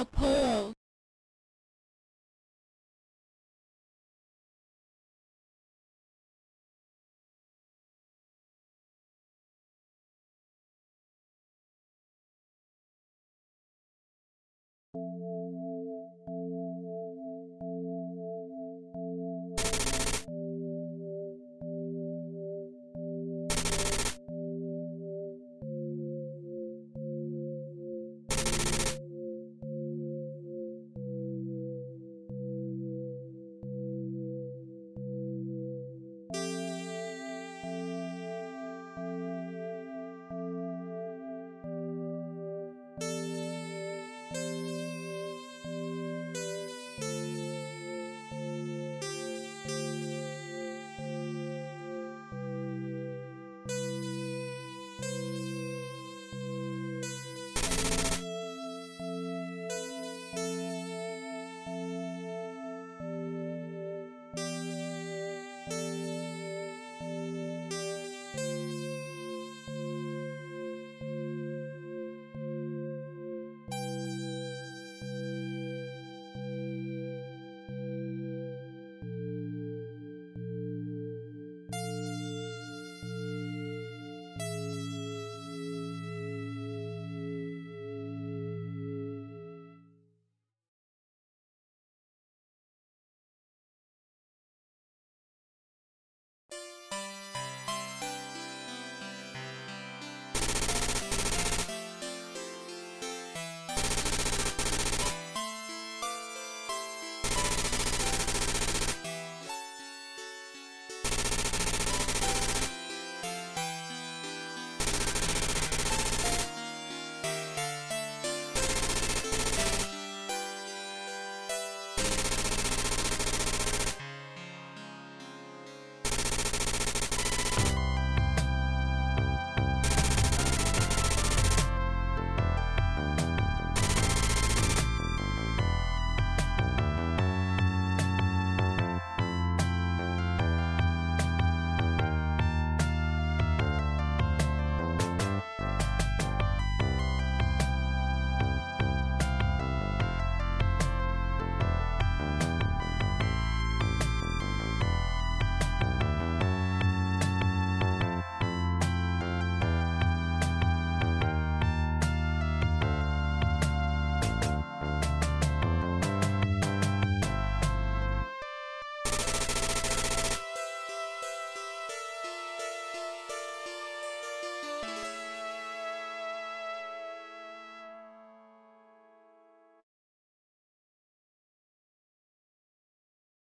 a pool.